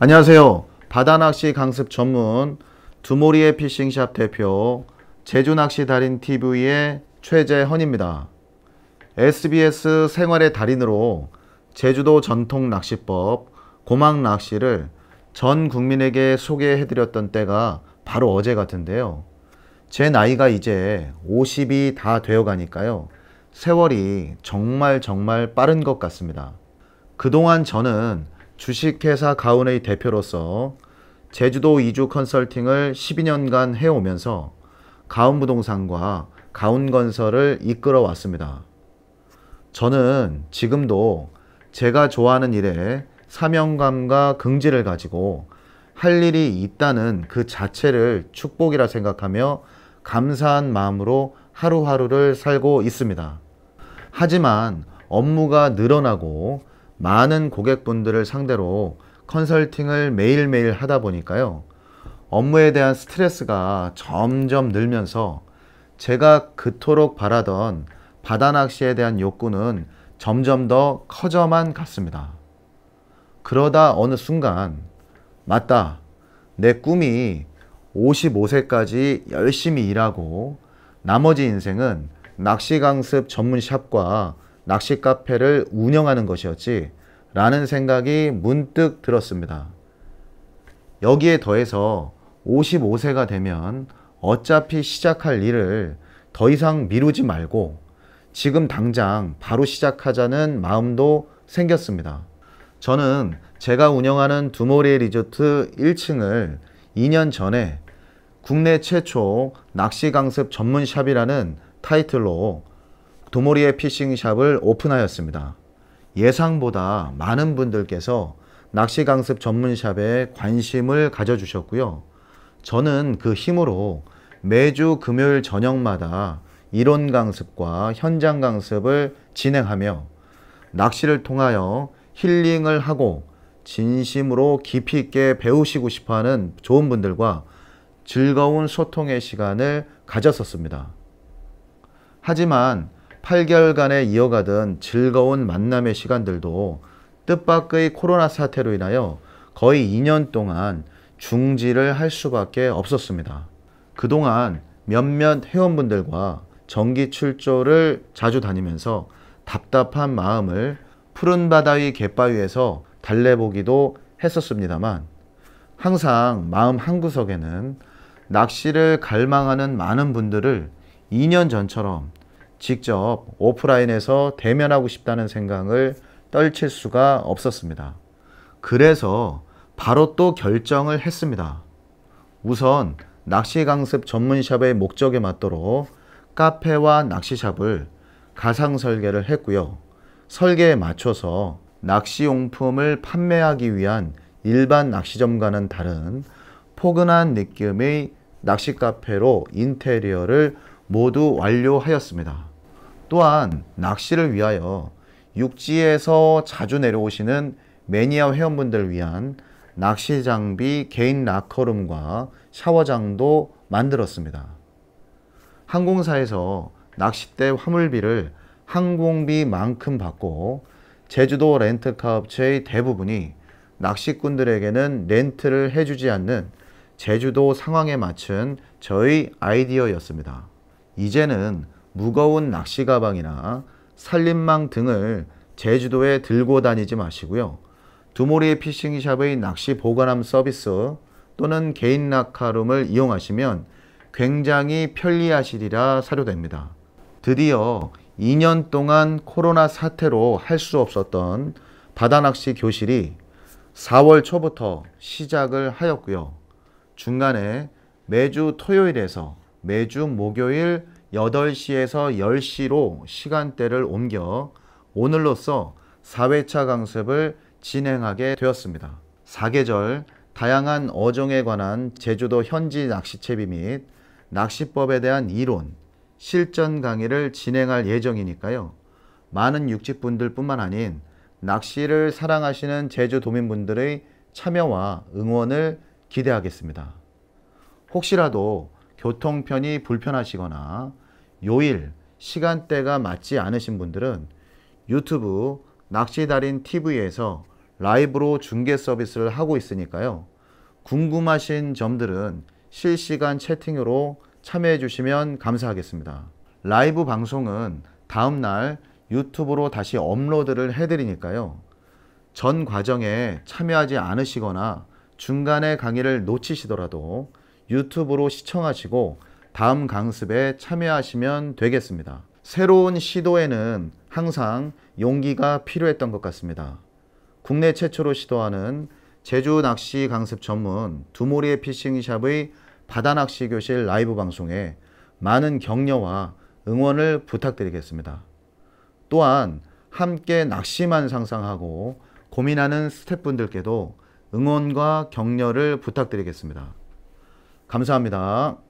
안녕하세요. 바다낚시 강습 전문 두모리의 피싱샵 대표 제주낚시 달인 TV의 최재헌입니다. SBS 생활의 달인으로 제주도 전통 낚시법 고막 낚시를 전 국민에게 소개해드렸던 때가 바로 어제 같은데요. 제 나이가 이제 50이 다 되어 가니까요. 세월이 정말 정말 빠른 것 같습니다. 그동안 저는 주식회사 가운의 대표로서 제주도 이주 컨설팅을 12년간 해오면서 가운 부동산과 가운 건설을 이끌어 왔습니다. 저는 지금도 제가 좋아하는 일에 사명감과 긍지를 가지고 할 일이 있다는 그 자체를 축복이라 생각하며 감사한 마음으로 하루하루를 살고 있습니다. 하지만 업무가 늘어나고 많은 고객분들을 상대로 컨설팅을 매일매일 하다 보니까요. 업무에 대한 스트레스가 점점 늘면서 제가 그토록 바라던 바다 낚시에 대한 욕구는 점점 더 커져만 갔습니다. 그러다 어느 순간, 맞다. 내 꿈이 55세까지 열심히 일하고 나머지 인생은 낚시 강습 전문 샵과 낚시 카페를 운영하는 것이었지 라는 생각이 문득 들었습니다. 여기에 더해서 55세가 되면 어차피 시작할 일을 더 이상 미루지 말고 지금 당장 바로 시작하자는 마음도 생겼습니다. 저는 제가 운영하는 두모리 리조트 1층을 2년 전에 국내 최초 낚시 강습 전문 샵이라는 타이틀로 두모리의 피싱샵을 오픈하였습니다. 예상보다 많은 분들께서 낚시 강습 전문샵에 관심을 가져주셨고요. 저는 그 힘으로 매주 금요일 저녁마다 이론 강습과 현장 강습을 진행하며 낚시를 통하여 힐링을 하고 진심으로 깊이 있게 배우시고 싶어 하는 좋은 분들과 즐거운 소통의 시간을 가졌었습니다. 하지만 8개월간에 이어가던 즐거운 만남의 시간들도 뜻밖의 코로나 사태로 인하여 거의 2년 동안 중지를 할 수밖에 없었습니다. 그동안 몇몇 회원분들과 정기 출조를 자주 다니면서 답답한 마음을 푸른 바다 위 갯바위에서 달래보기도 했었습니다만 항상 마음 한구석에는 낚시를 갈망하는 많은 분들을 2년 전처럼 직접 오프라인에서 대면하고 싶다는 생각을 떨칠 수가 없었습니다. 그래서 바로 또 결정을 했습니다. 우선 낚시 강습 전문샵의 목적에 맞도록 카페와 낚시샵을 가상 설계를 했고요. 설계에 맞춰서 낚시용품을 판매하기 위한 일반 낚시점과는 다른 포근한 느낌의 낚시 카페로 인테리어를 모두 완료하였습니다. 또한 낚시를 위하여 육지에서 자주 내려오시는 매니아 회원분들을 위한 낚시 장비 개인 락커룸과 샤워장도 만들었습니다. 항공사에서 낚싯대 화물비를 항공비만큼 받고 제주도 렌트카 업체의 대부분이 낚시꾼들에게는 렌트를 해주지 않는 제주도 상황에 맞춘 저희 아이디어였습니다. 이제는 무거운 낚시 가방이나 살림망 등을 제주도에 들고 다니지 마시고요. 두모리 피싱샵의 낚시 보관함 서비스 또는 개인 낙하룸을 이용하시면 굉장히 편리하시리라 사료됩니다. 드디어 2년 동안 코로나 사태로 할 수 없었던 바다낚시 교실이 4월 초부터 시작을 하였고요. 중간에 매주 토요일에서 매주 목요일 8시에서 10시로 시간대를 옮겨 오늘로써 4회차 강습을 진행하게 되었습니다. 사계절 다양한 어종에 관한 제주도 현지 낚시채비 및 낚시법에 대한 이론, 실전 강의를 진행할 예정이니까요. 많은 육지분들 뿐만 아닌 낚시를 사랑하시는 제주도민분들의 참여와 응원을 기대하겠습니다. 혹시라도 교통편이 불편하시거나 요일, 시간대가 맞지 않으신 분들은 유튜브 낚시달인 TV에서 라이브로 중계 서비스를 하고 있으니까요. 궁금하신 점들은 실시간 채팅으로 참여해 주시면 감사하겠습니다. 라이브 방송은 다음날 유튜브로 다시 업로드를 해드리니까요. 전 과정에 참여하지 않으시거나 중간에 강의를 놓치시더라도 유튜브로 시청하시고 다음 강습에 참여하시면 되겠습니다. 새로운 시도에는 항상 용기가 필요했던 것 같습니다. 국내 최초로 시도하는 제주 낚시 강습 전문 두모리의 피싱샵의 바다 낚시 교실 라이브 방송에 많은 격려와 응원을 부탁드리겠습니다. 또한 함께 낚시만 상상하고 고민하는 스태프분들께도 응원과 격려를 부탁드리겠습니다. 감사합니다.